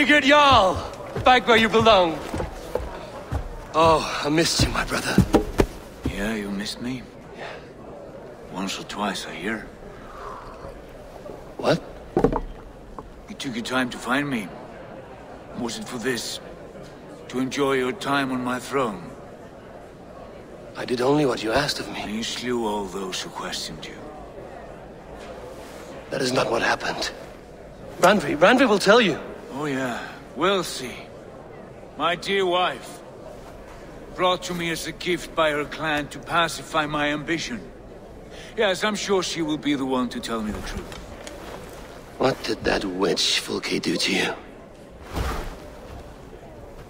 Sigurd Jarl! Back where you belong. Oh, I missed you, my brother. Yeah, you missed me. Yeah. Once or twice, I hear. What? You took your time to find me. Was it for this? To enjoy your time on my throne? I did only what you asked of me. And you slew all those who questioned you. That is not what happened. Randvi, Randvi will tell you. Oh yeah, we'll see. My dear wife, brought to me as a gift by her clan to pacify my ambition. Yes, I'm sure she will be the one to tell me the truth. What did that witch Fulke do to you?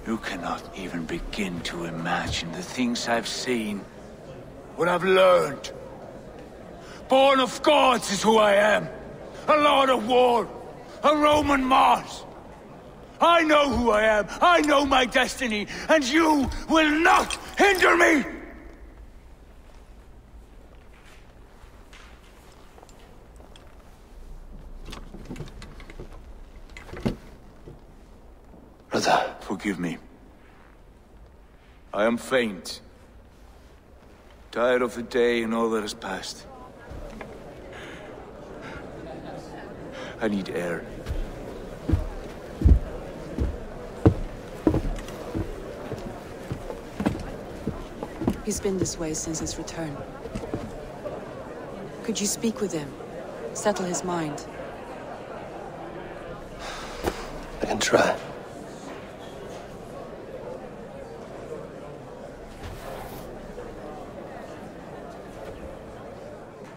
You cannot even begin to imagine the things I've seen. What I've learned. Born of gods is who I am. A lord of war. A Roman Mars. I know who I am. I know my destiny. And you will not hinder me! Brother. Forgive me. I am faint. Tired of the day and all that has passed. I need air. He's been this way since his return. Could you speak with him? Settle his mind? I can try.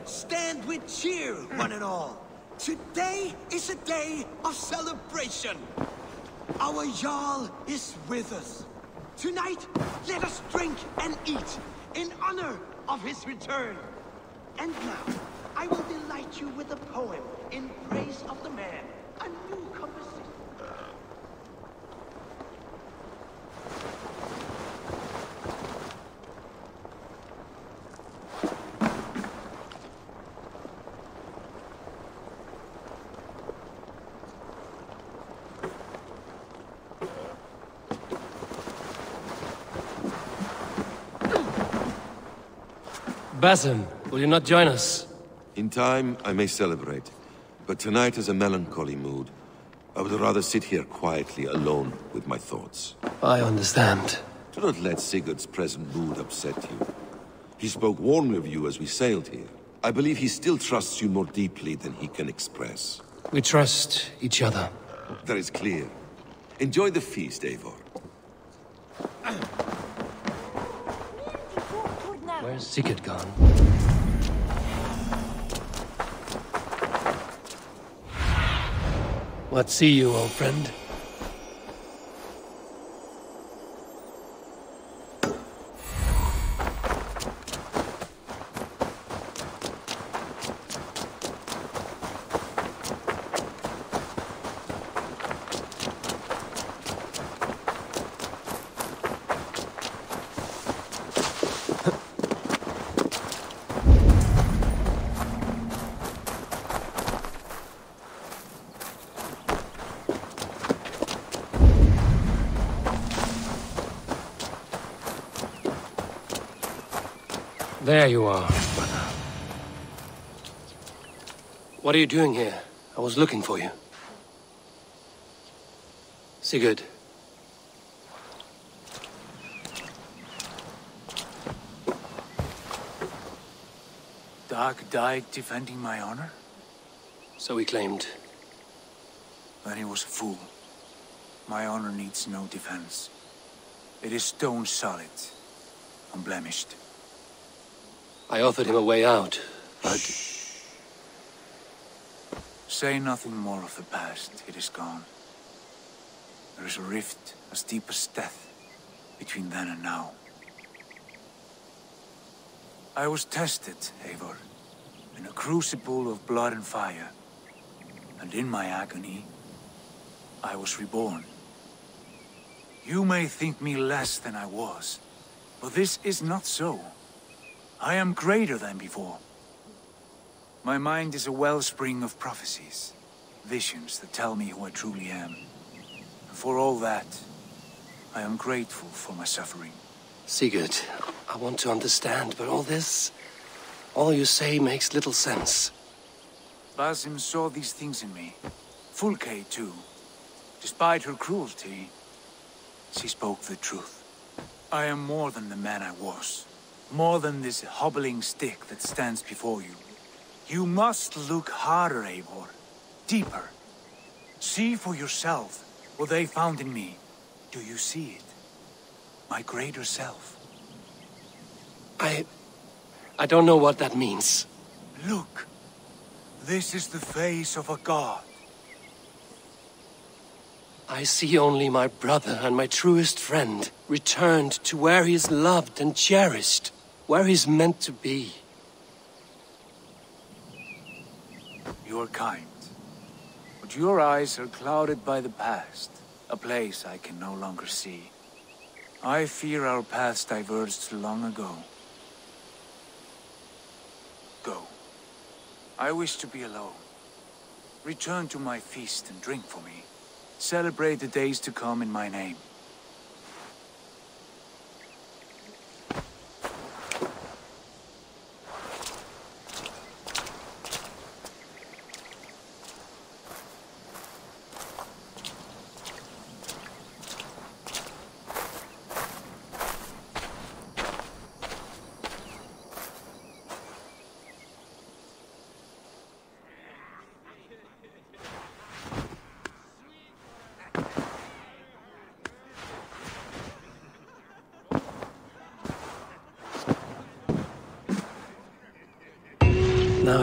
Stand with cheer, one and all. Today is a day of celebration. Our Jarl is with us. Tonight, let us drink and eat in honor of his return. And now, I will delight you with a poem in praise of the man, a new. Basim, will you not join us? In time, I may celebrate. But tonight is a melancholy mood. I would rather sit here quietly, alone, with my thoughts. I understand. Do not let Sigurd's present mood upset you. He spoke warmly of you as we sailed here. I believe he still trusts you more deeply than he can express. We trust each other. That is clear. Enjoy the feast, Eivor. Sigurd gone? What see you, old friend? There you are, brother. What are you doing here? I was looking for you. Sigurd. Dag died defending my honor? So he claimed. Then he was a fool. My honor needs no defense. It is stone solid, unblemished. I offered him a way out, but... Say nothing more of the past. It is gone. There is a rift as deep as death between then and now. I was tested, Eivor, in a crucible of blood and fire. And in my agony, I was reborn. You may think me less than I was, but this is not so. I am greater than before. My mind is a wellspring of prophecies, visions that tell me who I truly am. And for all that, I am grateful for my suffering. Sigurd, I want to understand, but all this... All you say makes little sense. Basim saw these things in me. Fulke, too. Despite her cruelty, she spoke the truth. I am more than the man I was. More than this hobbling stick that stands before you. You must look harder, Eivor. Deeper. See for yourself what they found in me. Do you see it? My greater self. I... I don't know what that means. Look. This is the face of a god. I see only my brother and my truest friend returned to where he is loved and cherished, where he's meant to be. You're kind. But your eyes are clouded by the past, a place I can no longer see. I fear our paths diverged long ago. Go. I wish to be alone. Return to my feast and drink for me. Celebrate the days to come in my name.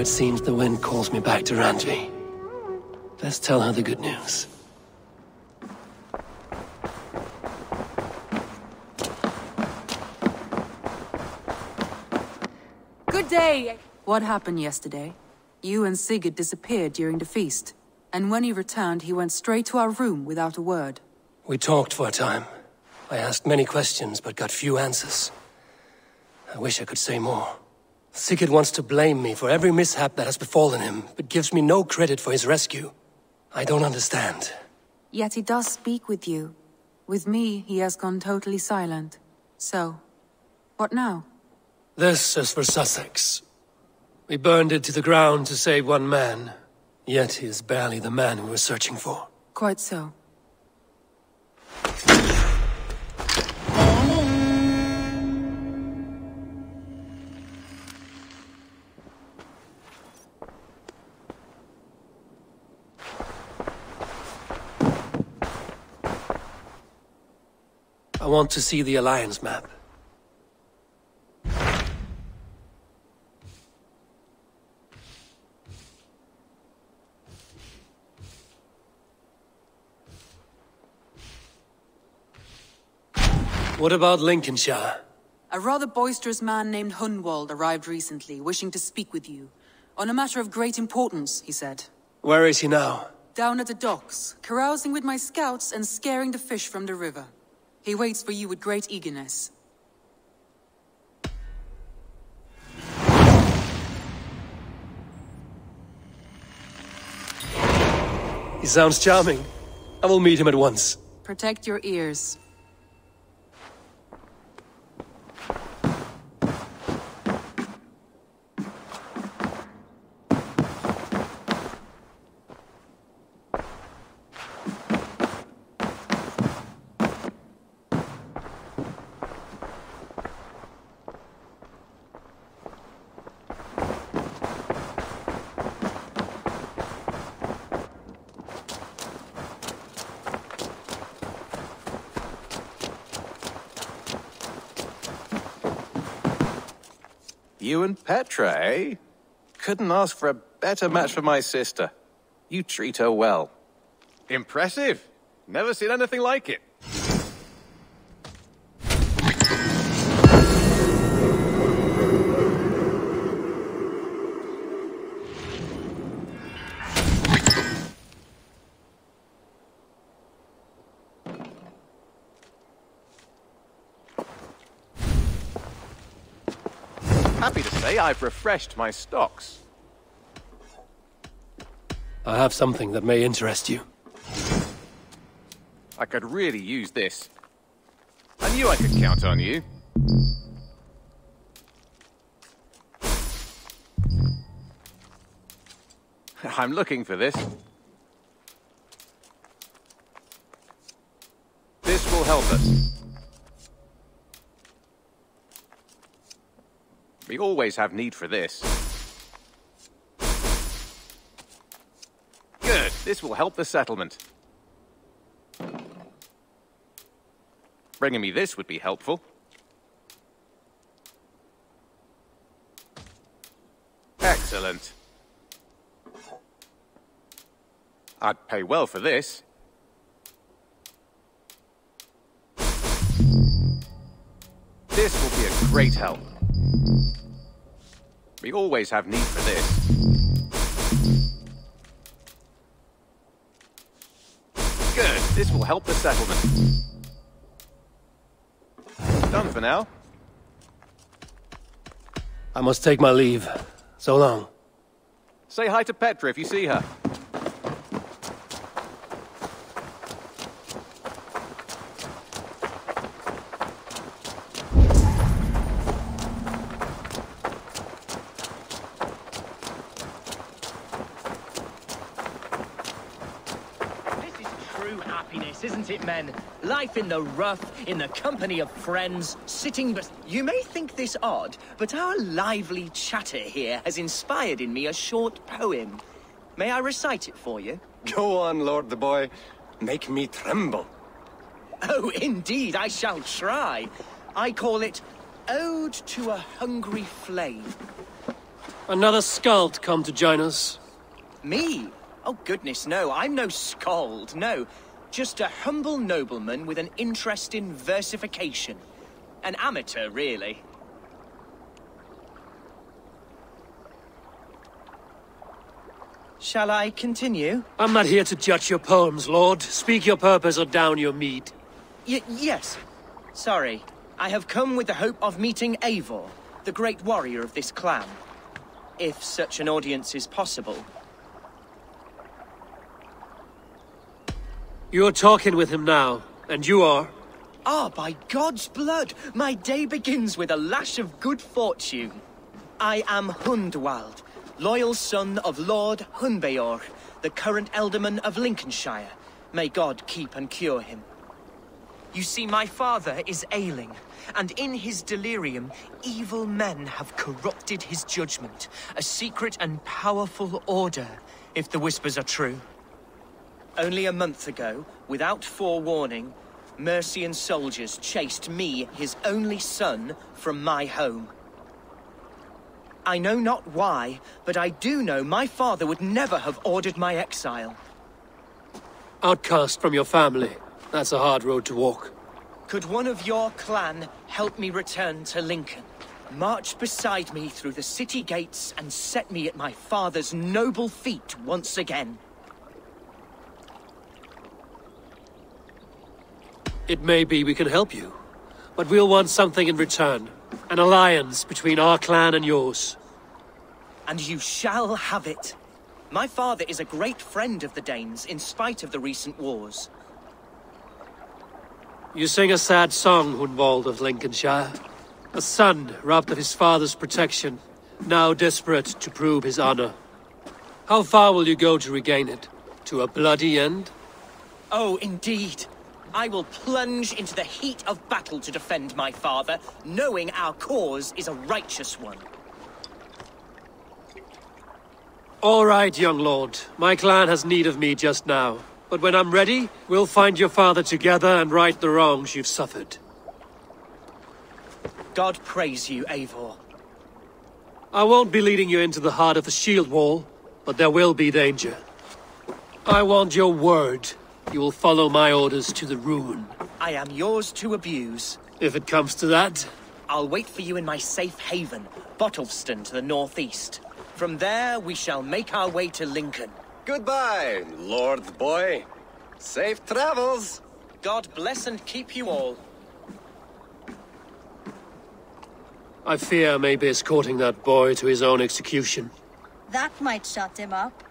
It seems the wind calls me back to Randvi. Let's tell her the good news. Good day! What happened yesterday? You and Sigurd disappeared during the feast. And when he returned, he went straight to our room without a word. We talked for a time. I asked many questions, but got few answers. I wish I could say more. Sigurd wants to blame me for every mishap that has befallen him, but gives me no credit for his rescue. I don't understand. Yet he does speak with you. With me, he has gone totally silent. So, what now? This is for Sussex. We burned it to the ground to save one man. Yet he is barely the man we were searching for. Quite so. Want to see the Alliance map. What about Lincolnshire? A rather boisterous man named Hunwald arrived recently, wishing to speak with you. On a matter of great importance, he said. Where is he now? Down at the docks, carousing with my scouts and scaring the fish from the river. He waits for you with great eagerness. He sounds charming. I will meet him at once. Protect your ears. You and Petra, eh? Couldn't ask for a better match for my sister. You treat her well. Impressive. Never seen anything like it. I've refreshed my stocks. I have something that may interest you. I could really use this. I knew I could count on you. I'm looking for this. This will help us. We always have need for this. Good. This will help the settlement. Bringing me this would be helpful. Excellent. I'd pay well for this. This will be a great help. We always have need for this. Good. This will help the settlement. Done for now. I must take my leave. So long. Say hi to Petra if you see her. This is true happiness, isn't it, men? Life in the rough, in the company of friends, sitting but You may think this odd, but our lively chatter here has inspired in me a short poem. May I recite it for you? Go on, Lord the Boy. Make me tremble. Oh, indeed, I shall try. I call it Ode to a Hungry Flame. Another skald come to join us. Me? Oh, goodness, no. I'm no skald, no. Just a humble nobleman with an interest in versification. An amateur, really. Shall I continue? I'm not here to judge your poems, Lord. Speak your purpose or down your mead. Y yes. Sorry. I have come with the hope of meeting Eivor, the great warrior of this clan. If such an audience is possible. You're talking with him now, and you are. Ah, by God's blood, my day begins with a lash of good fortune. I am Hunwald, loyal son of Lord Hunbeor, the current Ealdorman of Lincolnshire. May God keep and cure him. You see, my father is ailing, and in his delirium, evil men have corrupted his judgment. A secret and powerful order, if the whispers are true. Only a month ago, without forewarning, Mercian soldiers chased me, his only son, from my home. I know not why, but I do know my father would never have ordered my exile. Outcast from your family. That's a hard road to walk. Could one of your clan help me return to Lincoln? March beside me through the city gates and set me at my father's noble feet once again. It may be we can help you, but we'll want something in return. An alliance between our clan and yours. And you shall have it. My father is a great friend of the Danes, in spite of the recent wars. You sing a sad song, Hunwald of Lincolnshire. A son robbed of his father's protection, now desperate to prove his honor. How far will you go to regain it? To a bloody end? Oh, indeed. I will plunge into the heat of battle to defend my father, knowing our cause is a righteous one. All right, young lord. My clan has need of me just now. But when I'm ready, we'll find your father together and right the wrongs you've suffered. God praise you, Eivor. I won't be leading you into the heart of the shield wall, but there will be danger. I want your word. You will follow my orders to the ruin. I am yours to abuse. If it comes to that, I'll wait for you in my safe haven, Bottleston to the northeast. From there, we shall make our way to Lincoln. Goodbye, Lord Boy. Safe travels. God bless and keep you all. I fear I may be escorting that boy to his own execution. That might shut him up.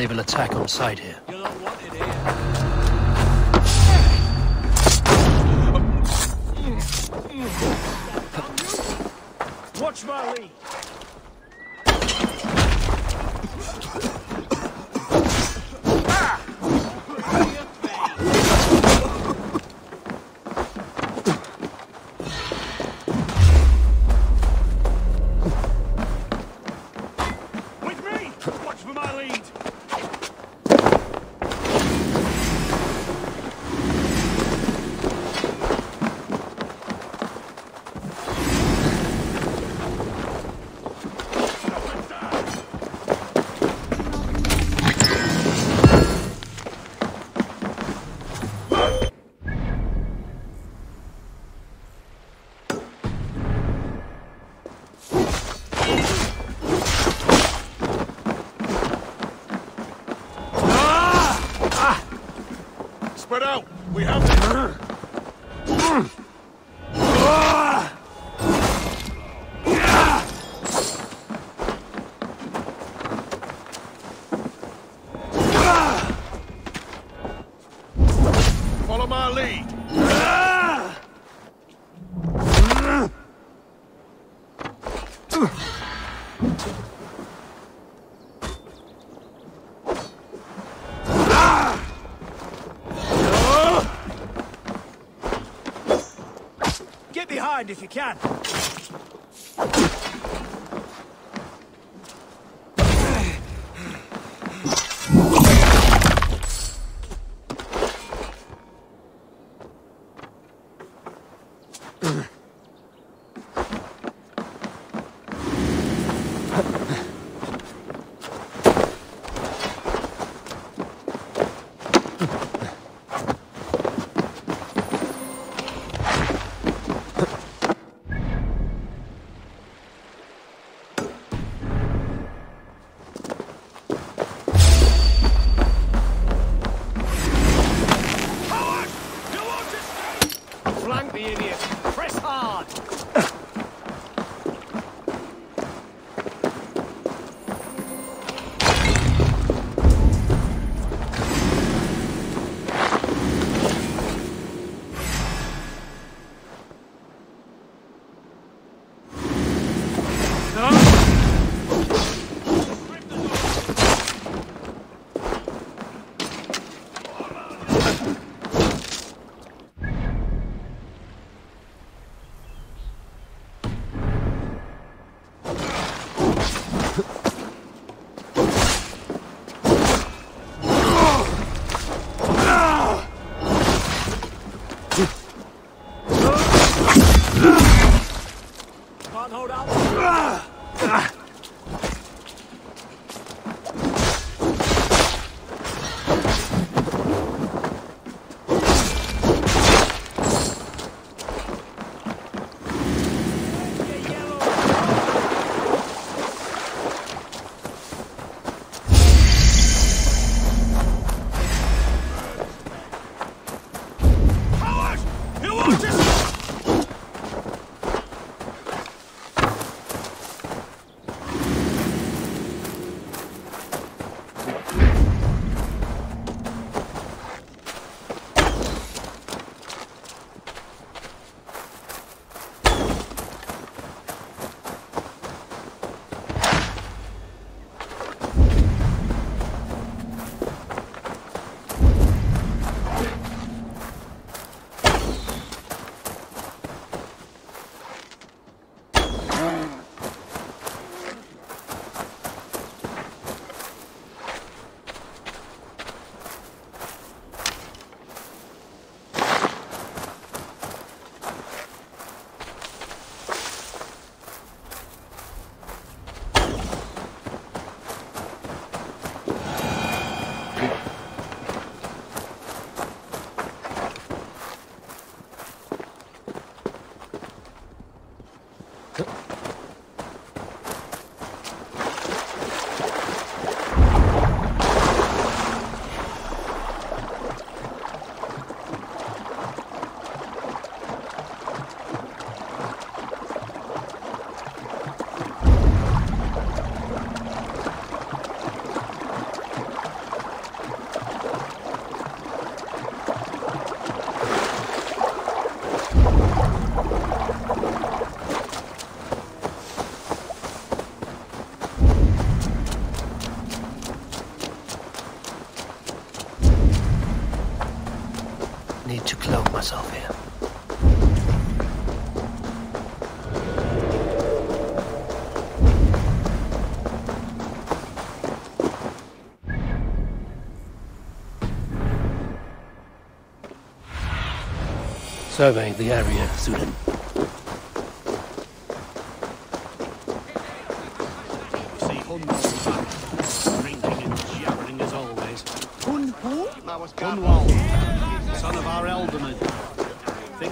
They will attack on sight here. Watch my lead. if you can.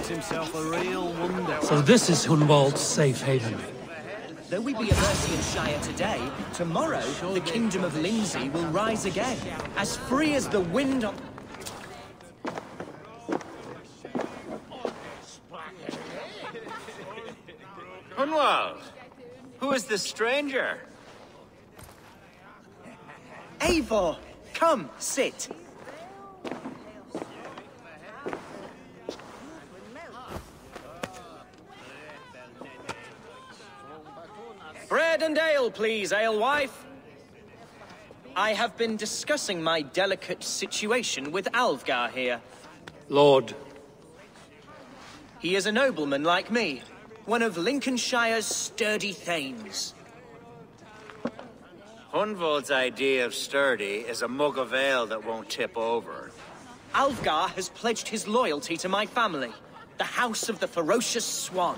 Himself a real wonder. So this is Hunwald's safe haven. Though we be a Mercian Shire today, tomorrow the kingdom of Lindsey will rise again, as free as the wind on... Hunwald, who is this stranger? Eivor, come, sit. Bread and ale, please, alewife. I have been discussing my delicate situation with Alvgar here. Lord, He is a nobleman like me, one of Lincolnshire's sturdy thanes. Hunwald's idea of sturdy is a mug of ale that won't tip over. Alvgar has pledged his loyalty to my family, the House of the Ferocious Swan.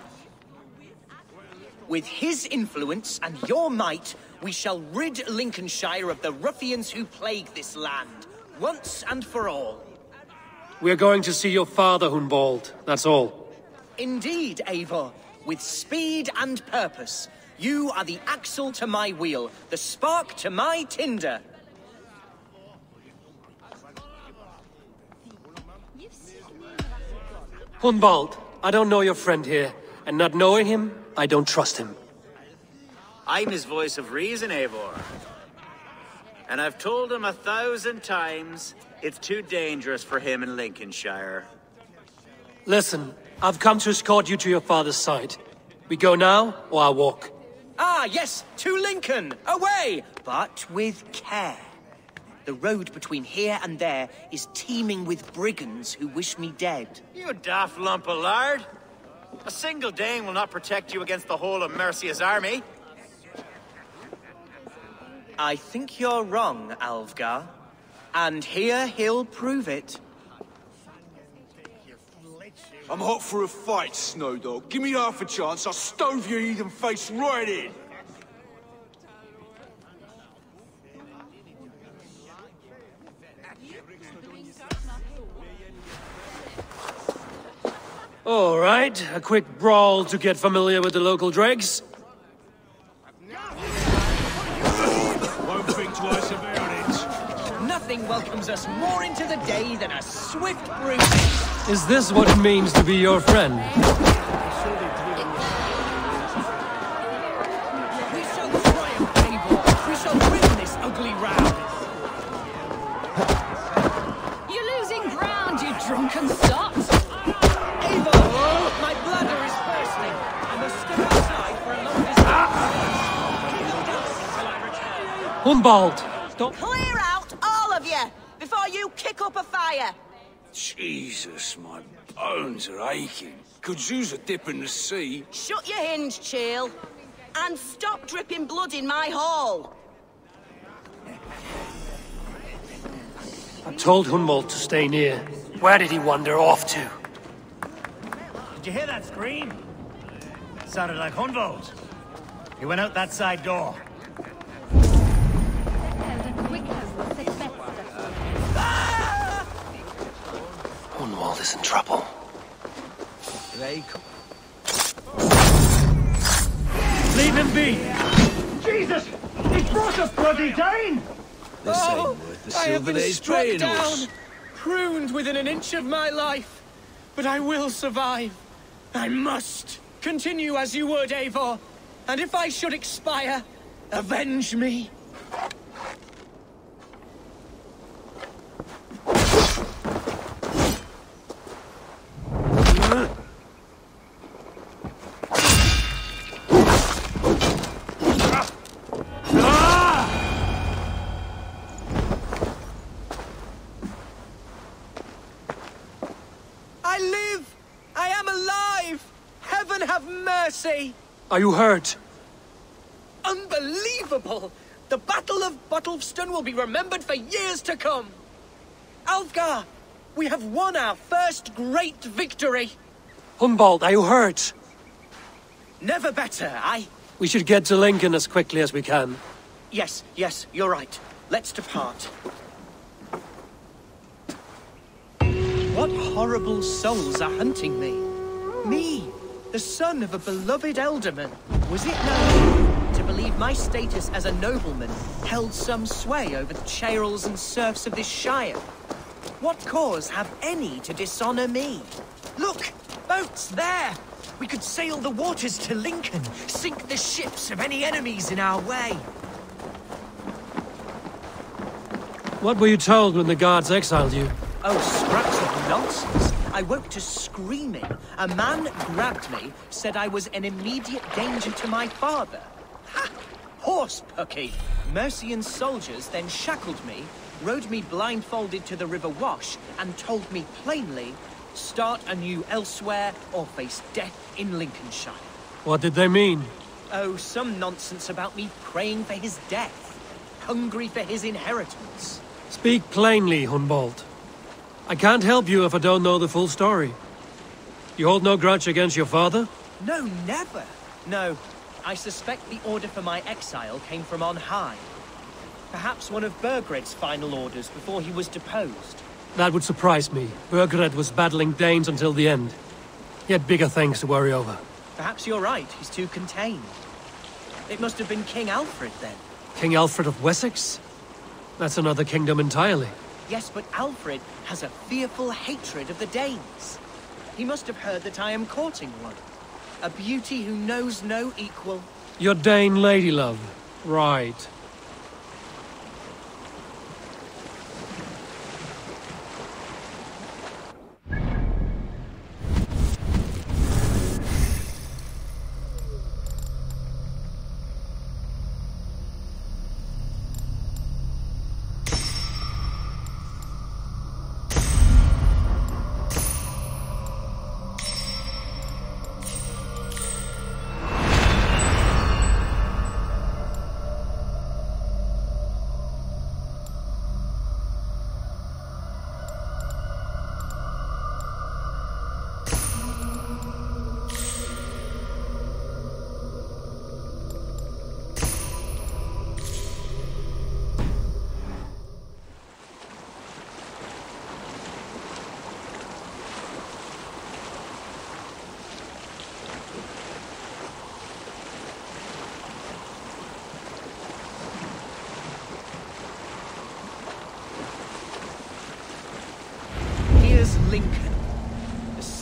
With his influence and your might, we shall rid Lincolnshire of the ruffians who plague this land, once and for all. we're going to see your father, Hunwald. That's all. Indeed, Eivor, with speed and purpose, you are the axle to my wheel, the spark to my tinder. Hunwald, I don't know your friend here, and not knowing him, I don't trust him. I'm his voice of reason, Eivor. And I've told him a thousand times it's too dangerous for him in Lincolnshire. Listen, I've come to escort you to your father's side. We go now, or I walk. Ah, yes, to Lincoln! Away! But with care. The road between here and there is teeming with brigands who wish me dead. You daft lump of lard! A single Dane will not protect you against the whole of Mercia's army. I think you're wrong, Alvgar. And here he'll prove it. I'm hot for a fight, Snowdog. Give me half a chance, I'll stove your heathen face right in. All right, a quick brawl to get familiar with the local dregs. Won't think twice about it. Nothing welcomes us more into the day than a swift bruise. Is this what it means to be your friend? We shall triumph, Eivor. We shall win this ugly round. You're losing ground, you drunken sot! Eivor, my bladder is bursting. I must step outside for a long distance. Hunwald, don't. Clear out, all of you, before you kick up a fire. Jesus, my bones are aching. Could use a dip in the sea. Shut your hinge, Chill. And stop dripping blood in my hall. I told Hunwald to stay near. Where did he wander off to? Did you hear that scream? It Sounded like Hunwald. He went out that side door. Hunwald is in trouble. They Leave him be! Jesus! He brought us bloody Dane! The same oh, with the I have silver been days struck down, us. pruned within an inch of my life. But I will survive. I must. Continue as you would, Eivor. And if I should expire, avenge me. See? Are you hurt? Unbelievable! The Battle of Bottleston will be remembered for years to come! Alfgar, we have won our first great victory! Hunwald, are you hurt? Never better, I... We should get to Lincoln as quickly as we can. Yes, yes, you're right. Let's depart. What horrible souls are hunting me? Me, the son of a beloved ealdorman. Was it known to believe my status as a nobleman held some sway over the churls and serfs of this shire? What cause have any to dishonor me? Look! Boats there! We could sail the waters to Lincoln, sink the ships of any enemies in our way. What were you told when the guards exiled you? Oh, scraps of nonsense. I woke to screaming. A man grabbed me, said I was an immediate danger to my father. Ha! Horse pucky! Mercian soldiers then shackled me, rode me blindfolded to the River Wash, and told me plainly, start anew elsewhere or face death in Lincolnshire. What did they mean? Oh, some nonsense about me praying for his death, hungry for his inheritance. Speak plainly, Hunwald. I can't help you if I don't know the full story. You hold no grudge against your father? No, never. No, I suspect the order for my exile came from on high. Perhaps one of Burgred's final orders before he was deposed. That would surprise me. Burgred was battling Danes until the end. He had bigger things to worry over. Perhaps you're right, he's too contained. It must have been King Alfred then. King Alfred of Wessex? That's another kingdom entirely. Yes, but Alfred has a fearful hatred of the Danes. He must have heard that I am courting one. A beauty who knows no equal. Your Dane lady love. Right.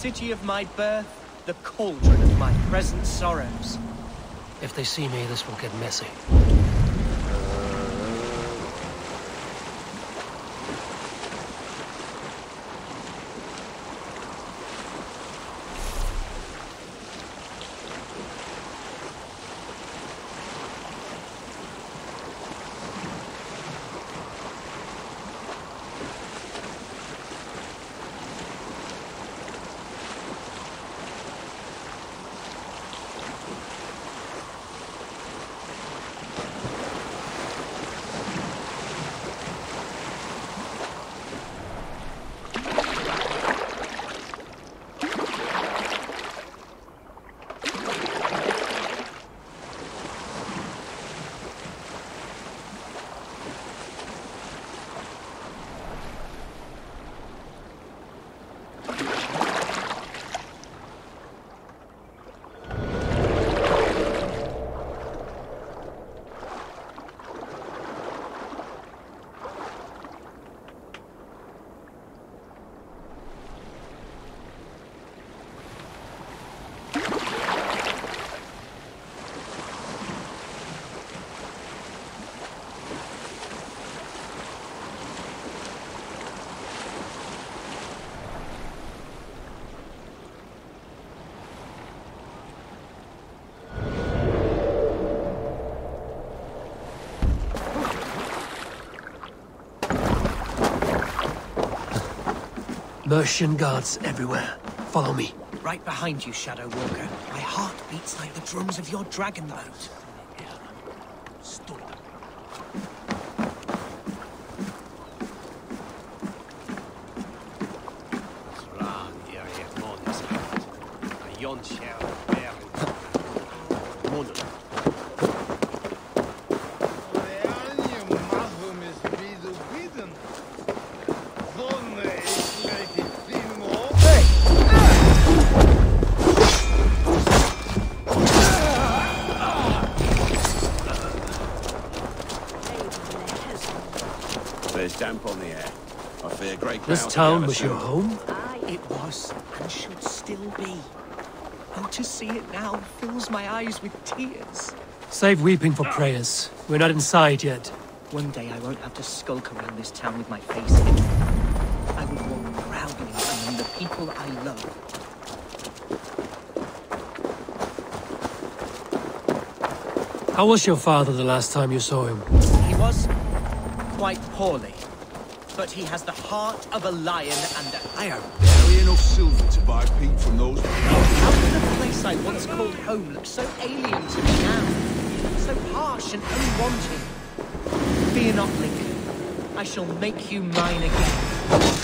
City of my birth, the cauldron of my present sorrows. If they see me, this will get messy. Mercian guards everywhere. Follow me. Right behind you, Shadow Walker. My heart beats like the drums of your dragon boat. There's damp on the air. I fear great This town was your soon. home? It was, and should still be. And to see it now fills my eyes with tears. Save weeping for prayers. We're not inside yet. One day I won't have to skulk around this town with my face hidden. I will walk proudly among the people I love. How was your father the last time you saw him? He was quite poorly, but he has the heart of a lion and a... I have barely enough silver to buy peat from those... How can the place I once called home look so alien to me now? So harsh and unwanted? Fear not, Lincoln. I shall make you mine again.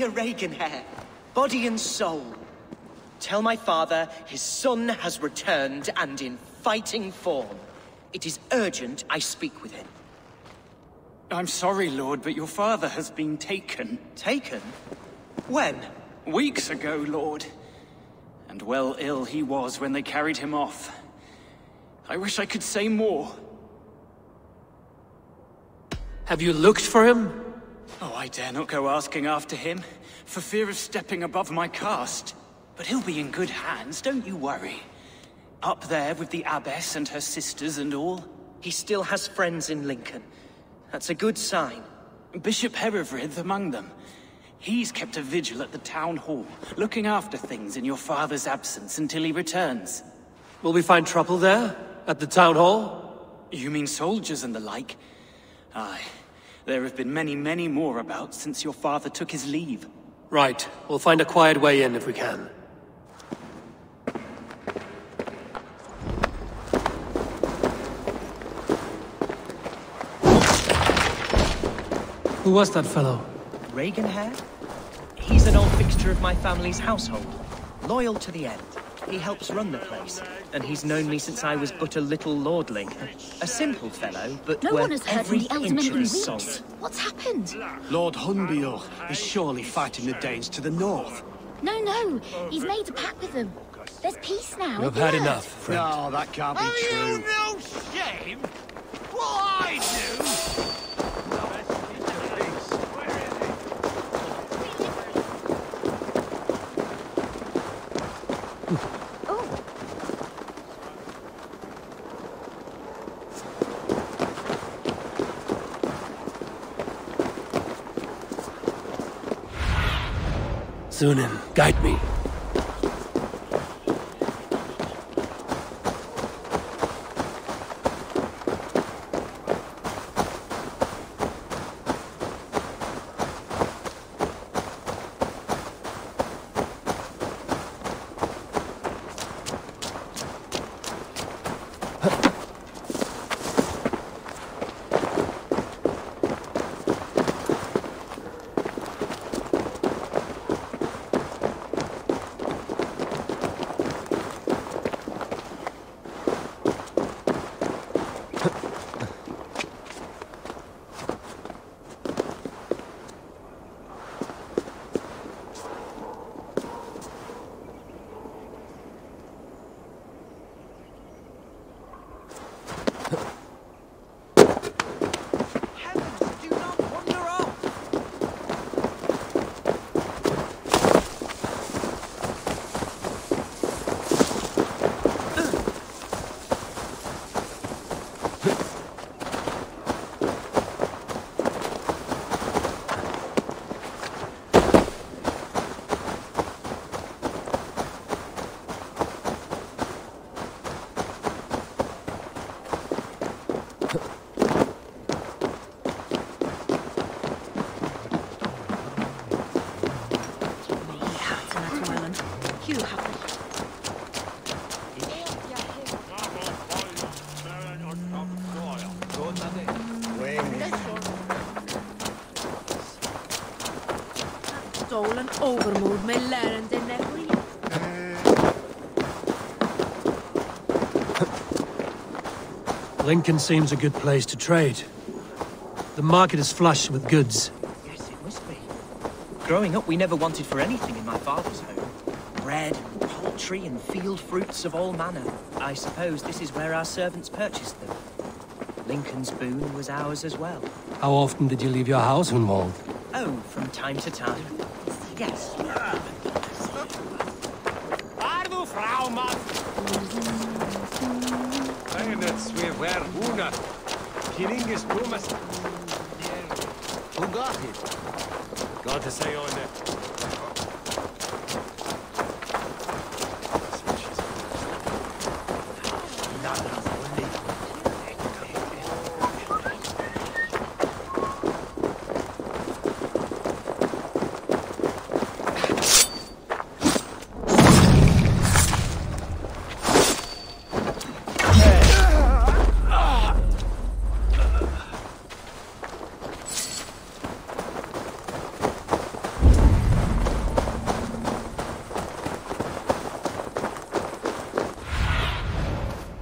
Do, my dear Reaganhair. Body and soul. Tell my father his son has returned and in fighting form. It is urgent I speak with him. I'm sorry, Lord, but your father has been taken. Taken? When? Weeks ago, Lord. And well ill he was when they carried him off. I wish I could say more. Have you looked for him? I dare not go asking after him, for fear of stepping above my caste. But he'll be in good hands, don't you worry. Up there with the abbess and her sisters and all. He still has friends in Lincoln. That's a good sign. Bishop Herefrith among them. He's kept a vigil at the town hall, looking after things in your father's absence until he returns. Will we find trouble there? At the town hall? You mean soldiers and the like? Aye. There have been many, many more about since your father took his leave. Right. We'll find a quiet way in if we can. Who was that fellow? Reaganhair? He's an old fixture of my family's household. Loyal to the end. He helps run the place, and he's known me since I was but a little lordling. A simple fellow, but No worth one has heard every from the inch of in his weeks. soul. What's happened? Lord Hunbeorht is surely fighting the Danes to the north. No, no. He's made a pact with them. There's peace now. We've had enough, friend. No, that can't be Are you true. no shame? What I do? Sunan, guide me. Lincoln seems a good place to trade. The market is flush with goods. Yes, it must be. Growing up, we never wanted for anything in my father's home. Bread, poultry, and field fruits of all manner. I suppose this is where our servants purchased them. Lincoln's boon was ours as well. How often did you leave your house, Hunwald? Oh, from time to time. Kiringes Pumas. Who got it? Got to say on it.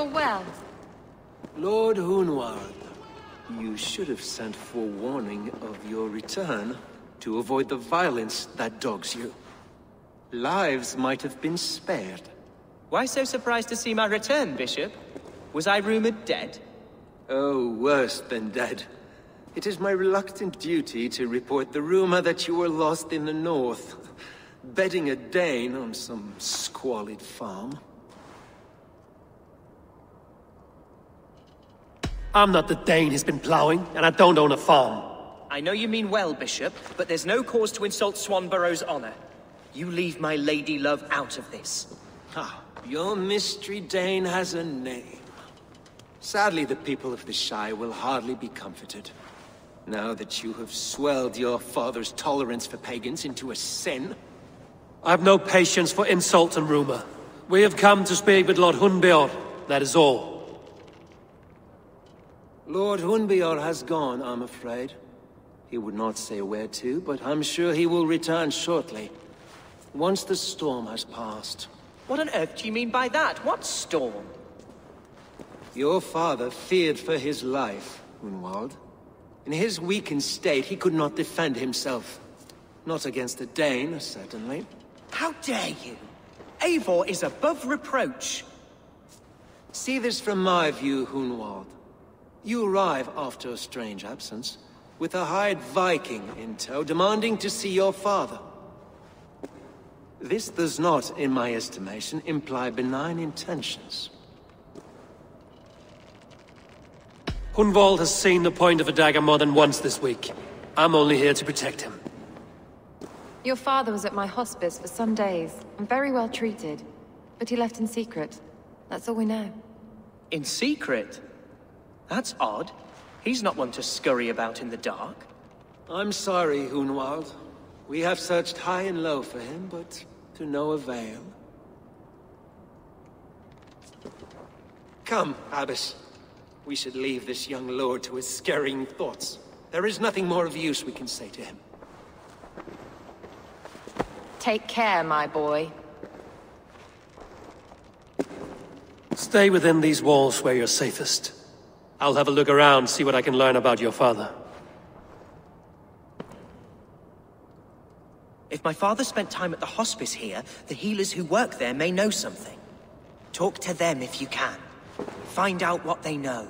You're well. Lord Hunwald, you should have sent forewarning of your return to avoid the violence that dogs you. Lives might have been spared. Why so surprised to see my return, Bishop? Was I rumored dead? Oh, worse than dead. It is my reluctant duty to report the rumor that you were lost in the north, bedding a Dane on some squalid farm. I'm not the Dane he's been plowing, and I don't own a farm. I know you mean well, Bishop, but there's no cause to insult Swanborough's honor. You leave my lady love out of this. Ah, your mystery Dane has a name. Sadly, the people of the Shire will hardly be comforted. Now that you have swelled your father's tolerance for pagans into a sin, I've no patience for insult and rumor. We have come to speak with Lord Hunbeorht, that is all. Lord Hunbeorht has gone, I'm afraid. He would not say where to, but I'm sure he will return shortly. Once the storm has passed. What on earth do you mean by that? What storm? Your father feared for his life, Hunwald. In his weakened state, he could not defend himself. Not against a Dane, certainly. How dare you? Eivor is above reproach. See this from my view, Hunwald. You arrive after a strange absence, with a hired Viking in tow, demanding to see your father. This does not, in my estimation, imply benign intentions. Hunwald has seen the point of a dagger more than once this week. I'm only here to protect him. Your father was at my hospice for some days, and very well treated. But he left in secret. That's all we know. In secret? That's odd. He's not one to scurry about in the dark. I'm sorry, Hunwald. We have searched high and low for him, but to no avail. Come, Abbess. We should leave this young lord to his scurrying thoughts. There is nothing more of use we can say to him. Take care, my boy. Stay within these walls where you're safest. I'll have a look around, see what I can learn about your father. If my father spent time at the hospice here, the healers who work there may know something. Talk to them if you can. Find out what they know.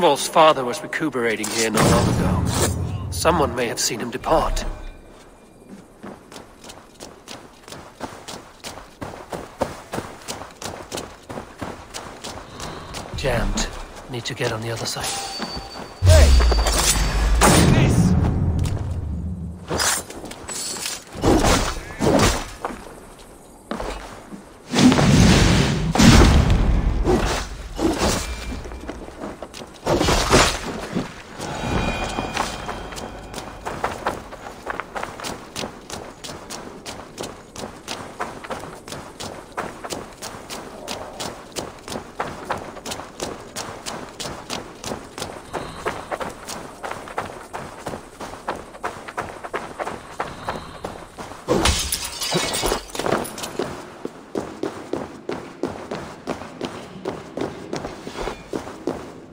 Hunwald's father was recuperating here not long ago. Someone may have seen him depart. Jammed. Need to get on the other side.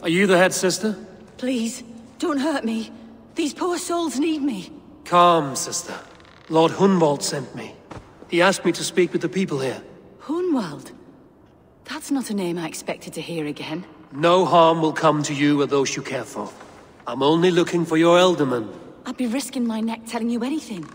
Are you the head sister? Please, don't hurt me. These poor souls need me. Calm, sister. Lord Hunwald sent me. He asked me to speak with the people here. Hunwald? That's not a name I expected to hear again. No harm will come to you or those you care for. I'm only looking for your Ealdorman. I'd be risking my neck telling you anything.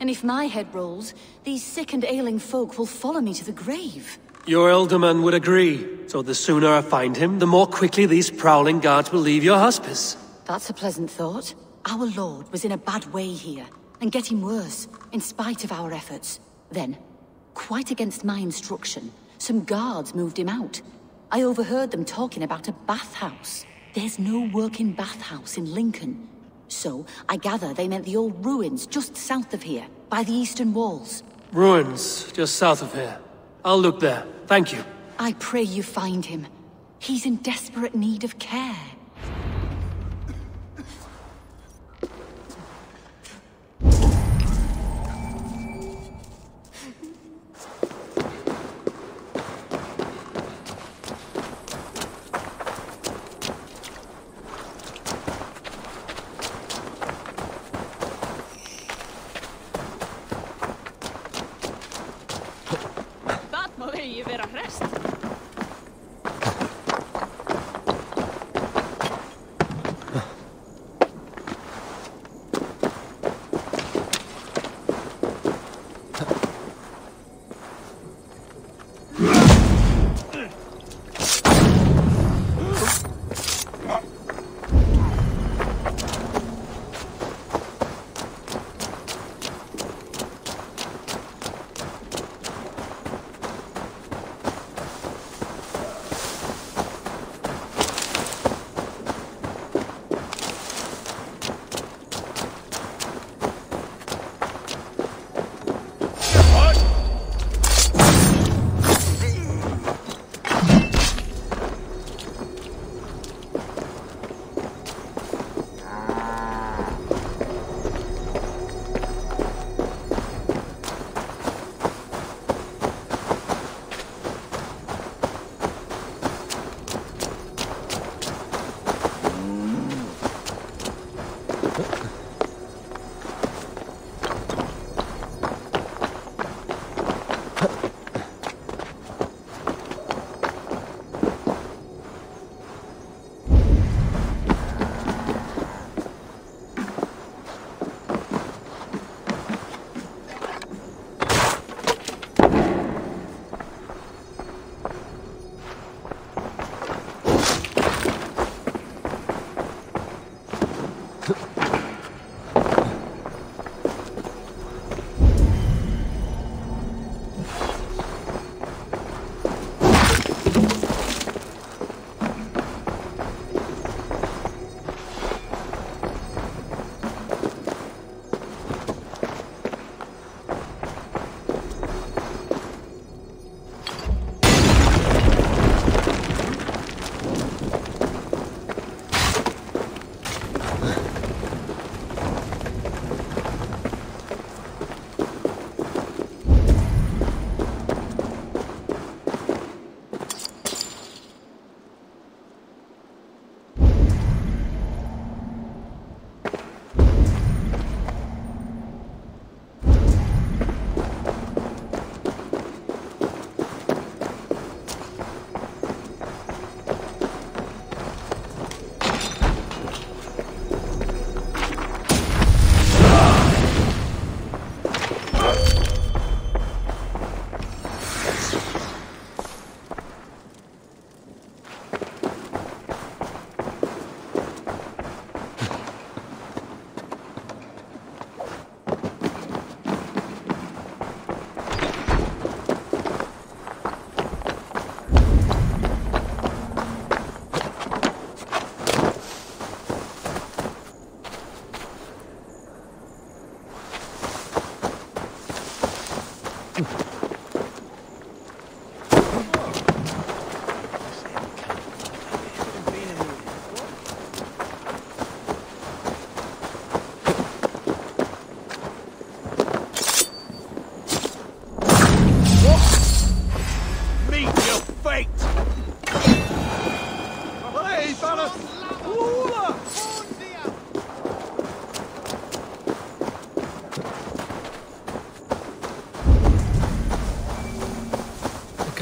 And if my head rolls, these sick and ailing folk will follow me to the grave. Your Ealdorman would agree. So the sooner I find him, the more quickly these prowling guards will leave your hospice. That's a pleasant thought. Our lord was in a bad way here, and getting worse, in spite of our efforts. Then, quite against my instruction, some guards moved him out. I overheard them talking about a bathhouse. There's no working bathhouse in Lincoln. So, I gather they meant the old ruins just south of here, by the eastern walls. Ruins, just south of here. I'll look there. Thank you. I pray you find him. He's in desperate need of care.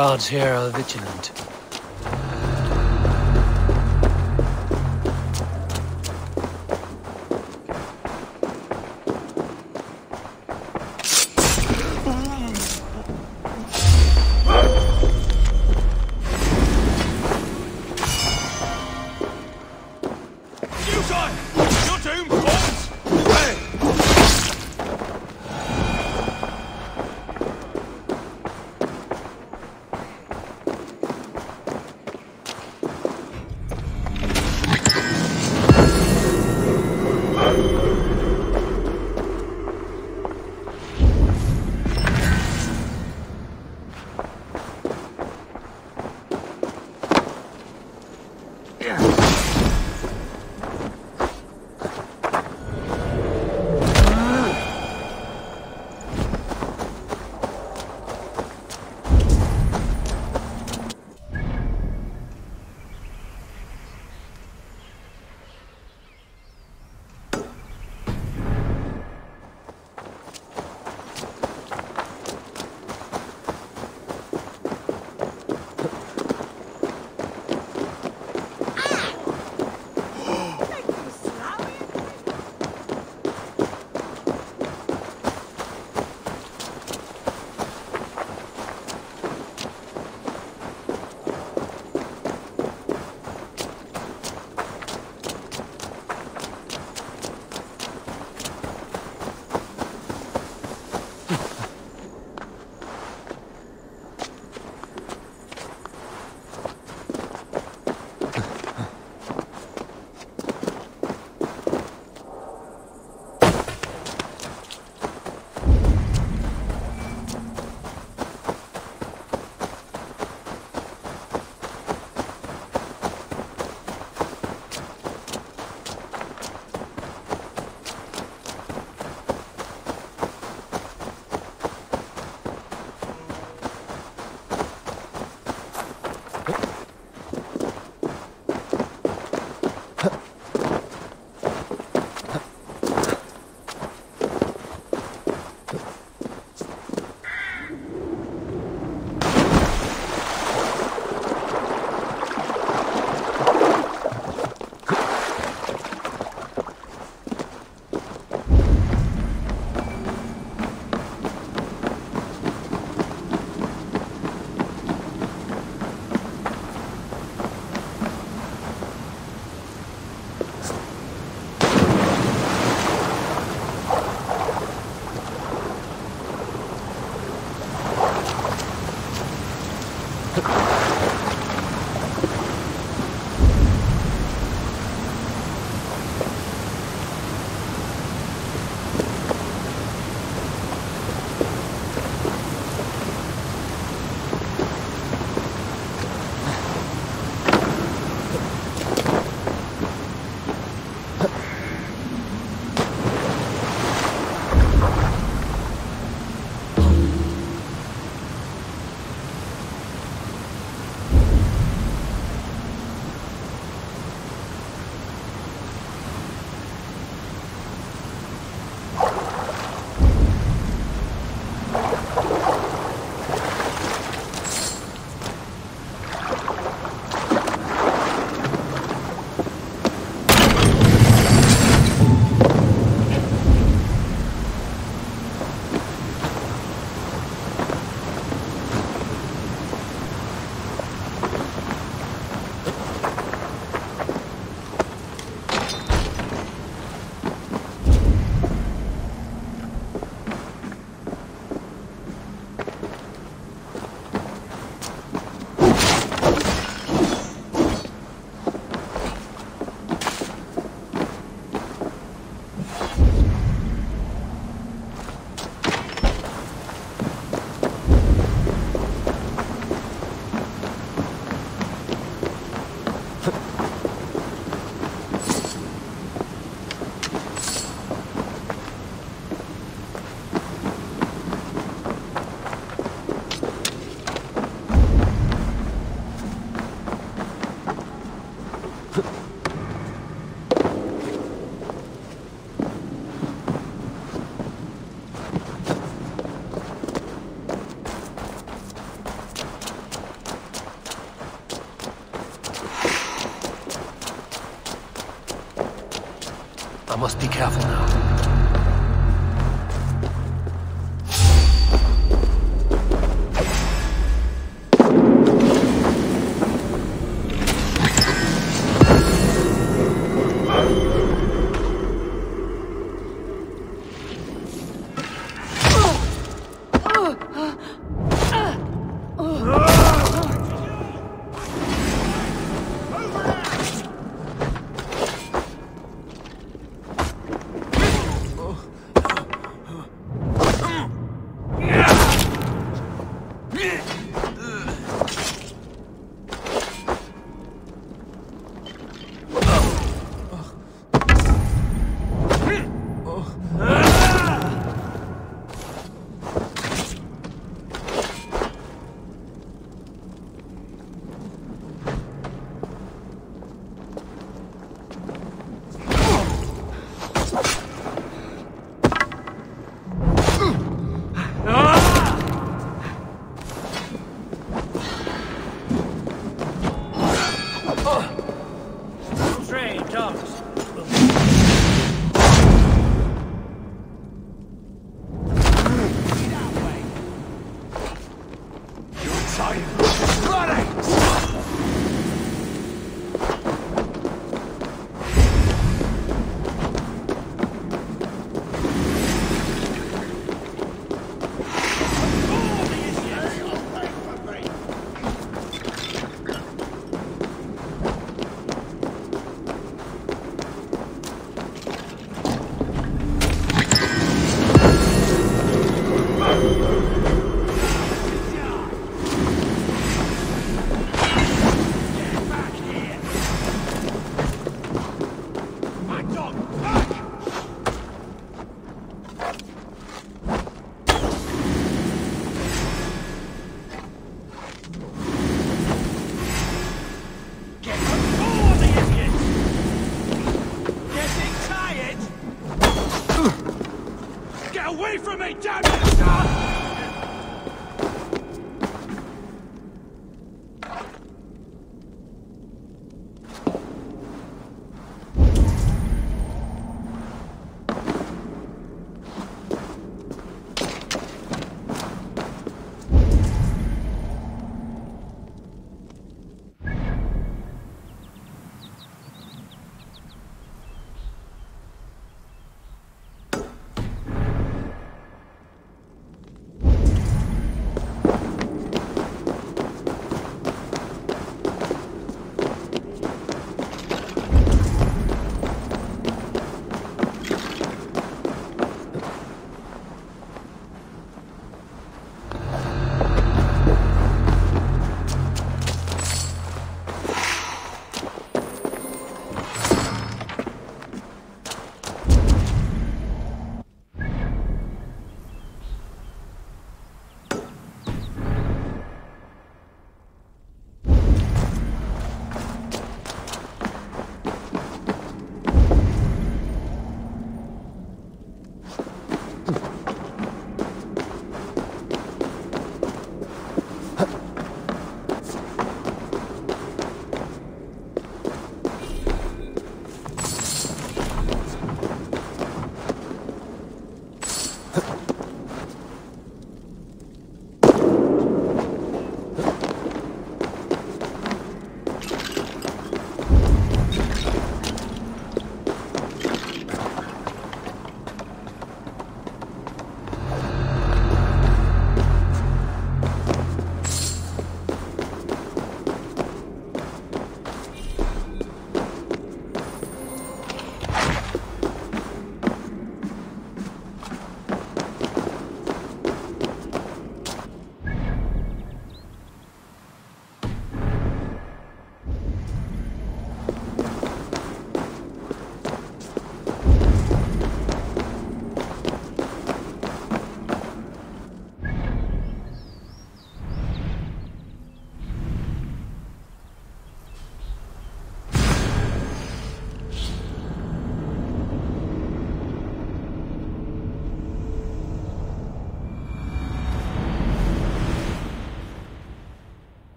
The guards here are vigilant. You